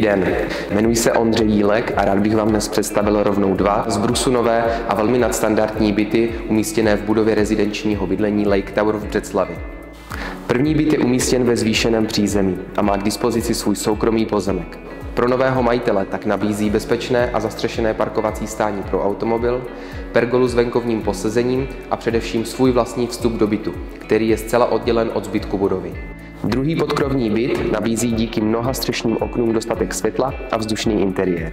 den, jmenuji se Ondřej Jílek a rád bych vám dnes představil rovnou dva z Brusu nové a velmi nadstandardní byty umístěné v budově rezidenčního bydlení Lake Tower v Břeclavi. První byt je umístěn ve zvýšeném přízemí a má k dispozici svůj soukromý pozemek. Pro nového majitele tak nabízí bezpečné a zastřešené parkovací stání pro automobil, pergolu s venkovním posezením a především svůj vlastní vstup do bytu, který je zcela oddělen od zbytku budovy. Druhý podkrovní byt nabízí díky mnoha střešním oknům dostatek světla a vzdušný interiér.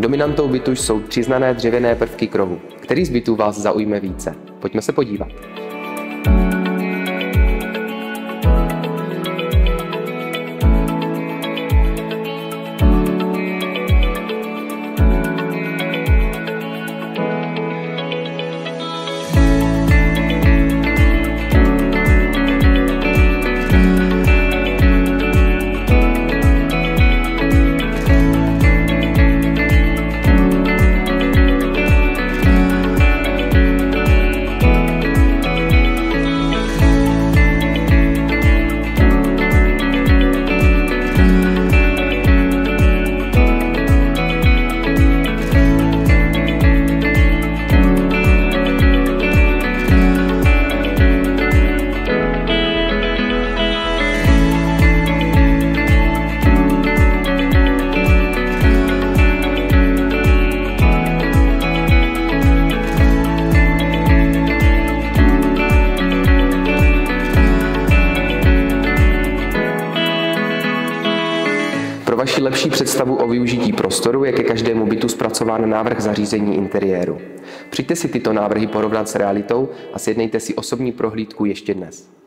Dominantou bytu jsou přiznané dřevěné prvky krovu. Který z bytů vás zaujme více? Pojďme se podívat. Vaši lepší představu o využití prostoru je ke každému bytu zpracován návrh zařízení interiéru. Přijďte si tyto návrhy porovnat s realitou a sjednejte si osobní prohlídku ještě dnes.